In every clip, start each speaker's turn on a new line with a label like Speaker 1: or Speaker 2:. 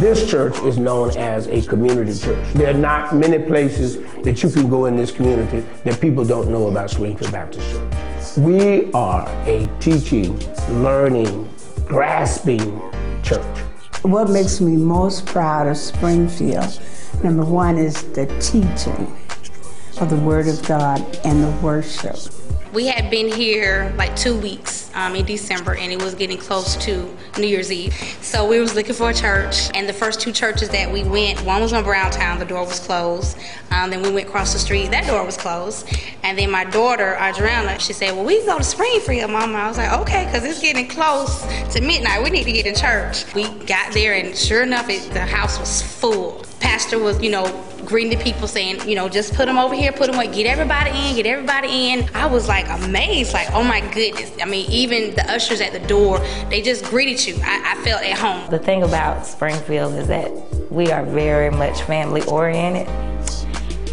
Speaker 1: This church is known as a community church. There are not many places that you can go in this community that people don't know about Springfield Baptist Church. We are a teaching, learning, grasping church.
Speaker 2: What makes me most proud of Springfield, number one, is the teaching of the Word of God and the worship.
Speaker 3: We had been here like two weeks um, in December, and it was getting close to New Year's Eve. So we was looking for a church, and the first two churches that we went, one was on Browntown, the door was closed. Um, then we went across the street, that door was closed. And then my daughter, Adriana, she said, "Well, we can go to Springfield, Mama." I was like, "Okay," because it's getting close to midnight. We need to get in church. We got there, and sure enough, it, the house was full. Pastor was, you know, greeting the people saying, you know, just put them over here, put them away, get everybody in, get everybody in. I was like amazed, like, oh my goodness. I mean, even the ushers at the door, they just greeted you. I, I felt at home.
Speaker 4: The thing about Springfield is that we are very much family oriented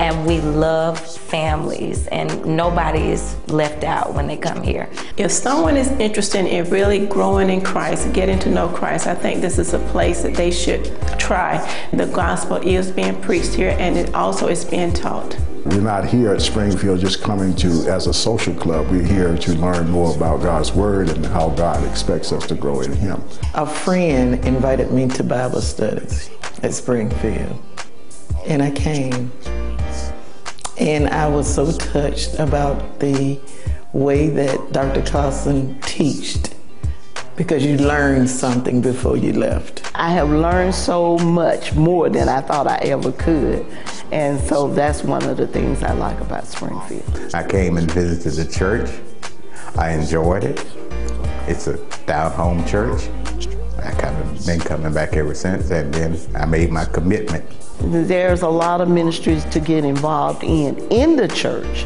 Speaker 4: and we love families and nobody is left out when they come here.
Speaker 5: If someone is interested in really growing in Christ, getting to know Christ, I think this is a place that they should try. The gospel is being preached here and it also is being taught.
Speaker 6: We're not here at Springfield just coming to as a social club. We're here to learn more about God's Word and how God expects us to grow in Him.
Speaker 7: A friend invited me to Bible studies at Springfield, and I came. And I was so touched about the way that Dr. Carlson teached because you learned something before you left.
Speaker 8: I have learned so much more than I thought I ever could. And so that's one of the things I like about Springfield.
Speaker 9: I came and visited the church. I enjoyed it. It's a down home church. I kind of been coming back ever since, and then I made my commitment.
Speaker 8: There's a lot of ministries to get involved in in the church,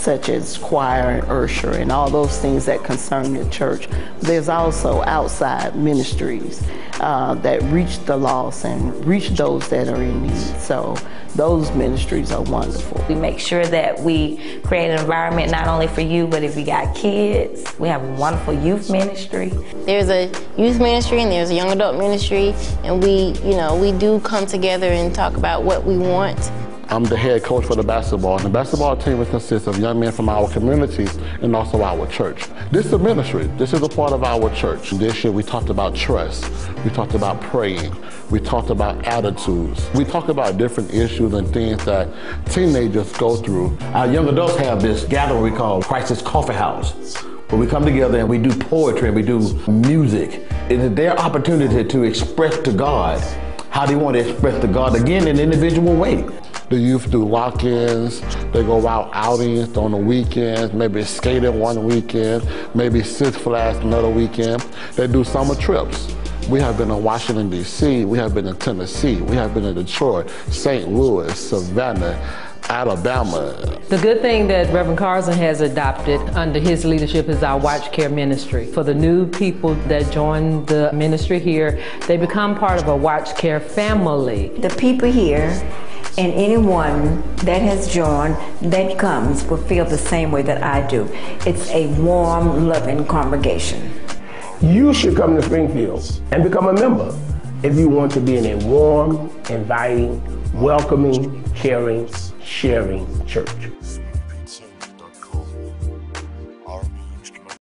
Speaker 8: such as choir and usher and all those things that concern the church. There's also outside ministries uh, that reach the lost and reach those that are in need. So those ministries are wonderful.
Speaker 4: We make sure that we create an environment not only for you, but if you got kids, we have a wonderful youth ministry.
Speaker 10: There's a youth ministry and there's a young adult ministry, and we, you know, we do come together and talk about what we want
Speaker 11: I'm the head coach for the basketball. And the basketball team consists of young men from our communities and also our church. This is a ministry. This is a part of our church. This year we talked about trust. We talked about praying. We talked about attitudes. We talked about different issues and things that teenagers go through.
Speaker 12: Our young adults have this gathering we call Crisis Coffee House where we come together and we do poetry and we do music. It is their opportunity to express to God how they want to express to God again in an individual way.
Speaker 11: The youth do lock-ins, they go out outings on the weekends, maybe skating one weekend, maybe Six Flags another weekend. They do summer trips. We have been in Washington, D.C., we have been in Tennessee, we have been in Detroit, St. Louis, Savannah, Alabama.
Speaker 13: The good thing that Reverend Carson has adopted under his leadership is our Watch Care ministry. For the new people that join the ministry here, they become part of a Watch Care family.
Speaker 14: The people here and anyone that has joined that comes will feel the same way that I do. It's a warm, loving congregation.
Speaker 1: You should come to Springfield and become a member if you want to be in a warm, inviting, welcoming, caring, sharing church.